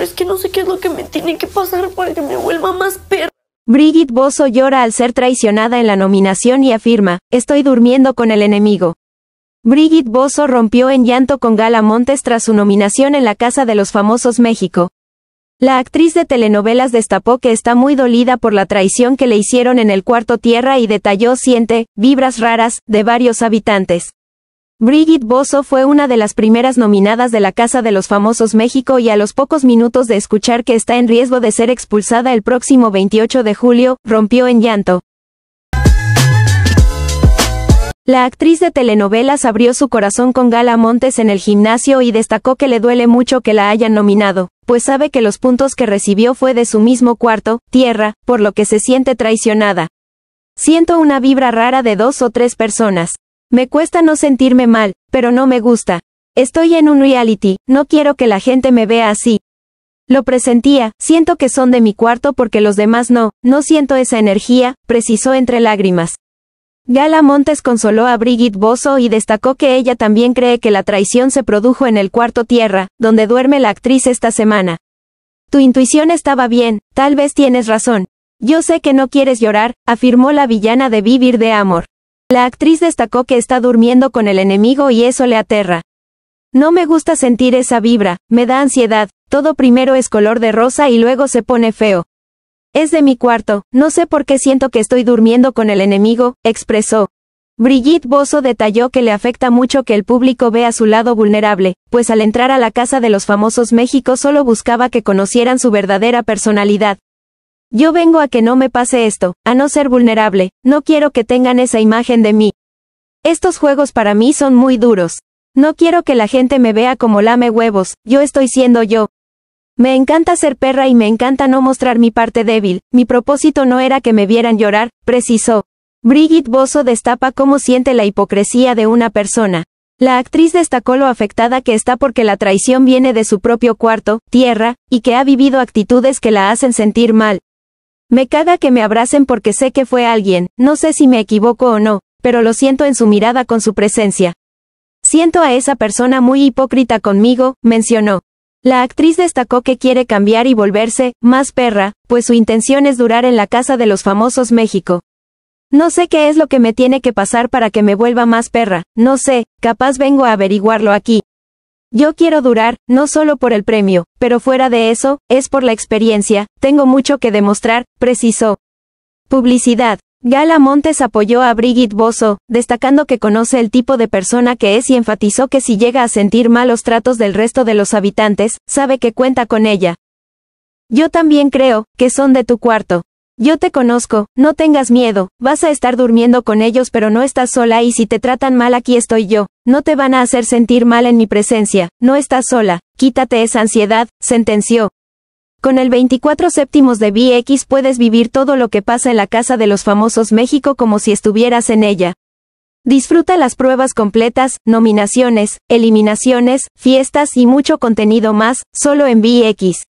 es que no sé qué es lo que me tiene que pasar para que me vuelva más perra. Brigitte Bosso llora al ser traicionada en la nominación y afirma, estoy durmiendo con el enemigo. Brigitte Bosso rompió en llanto con Gala Montes tras su nominación en la Casa de los Famosos México. La actriz de telenovelas destapó que está muy dolida por la traición que le hicieron en el cuarto tierra y detalló siente, vibras raras, de varios habitantes. Brigitte Bosso fue una de las primeras nominadas de la Casa de los Famosos México y a los pocos minutos de escuchar que está en riesgo de ser expulsada el próximo 28 de julio, rompió en llanto. La actriz de telenovelas abrió su corazón con Gala Montes en el gimnasio y destacó que le duele mucho que la hayan nominado, pues sabe que los puntos que recibió fue de su mismo cuarto, tierra, por lo que se siente traicionada. Siento una vibra rara de dos o tres personas. Me cuesta no sentirme mal, pero no me gusta. Estoy en un reality, no quiero que la gente me vea así. Lo presentía, siento que son de mi cuarto porque los demás no, no siento esa energía, precisó entre lágrimas. Gala Montes consoló a Brigitte Bosso y destacó que ella también cree que la traición se produjo en el cuarto tierra, donde duerme la actriz esta semana. Tu intuición estaba bien, tal vez tienes razón. Yo sé que no quieres llorar, afirmó la villana de Vivir de Amor. La actriz destacó que está durmiendo con el enemigo y eso le aterra. No me gusta sentir esa vibra, me da ansiedad, todo primero es color de rosa y luego se pone feo. Es de mi cuarto, no sé por qué siento que estoy durmiendo con el enemigo, expresó. Brigitte Bosso detalló que le afecta mucho que el público vea su lado vulnerable, pues al entrar a la casa de los famosos México solo buscaba que conocieran su verdadera personalidad, yo vengo a que no me pase esto, a no ser vulnerable, no quiero que tengan esa imagen de mí. Estos juegos para mí son muy duros. No quiero que la gente me vea como lame huevos, yo estoy siendo yo. Me encanta ser perra y me encanta no mostrar mi parte débil, mi propósito no era que me vieran llorar, precisó. Brigitte Bosso destapa cómo siente la hipocresía de una persona. La actriz destacó lo afectada que está porque la traición viene de su propio cuarto, tierra, y que ha vivido actitudes que la hacen sentir mal, me caga que me abracen porque sé que fue alguien, no sé si me equivoco o no, pero lo siento en su mirada con su presencia. Siento a esa persona muy hipócrita conmigo, mencionó. La actriz destacó que quiere cambiar y volverse, más perra, pues su intención es durar en la casa de los famosos México. No sé qué es lo que me tiene que pasar para que me vuelva más perra, no sé, capaz vengo a averiguarlo aquí. Yo quiero durar, no solo por el premio, pero fuera de eso, es por la experiencia, tengo mucho que demostrar, precisó. Publicidad. Gala Montes apoyó a Brigitte Bosso, destacando que conoce el tipo de persona que es y enfatizó que si llega a sentir malos tratos del resto de los habitantes, sabe que cuenta con ella. Yo también creo, que son de tu cuarto. Yo te conozco, no tengas miedo, vas a estar durmiendo con ellos pero no estás sola y si te tratan mal aquí estoy yo, no te van a hacer sentir mal en mi presencia, no estás sola, quítate esa ansiedad, sentenció. Con el 24 séptimos de VX puedes vivir todo lo que pasa en la casa de los famosos México como si estuvieras en ella. Disfruta las pruebas completas, nominaciones, eliminaciones, fiestas y mucho contenido más, solo en VX.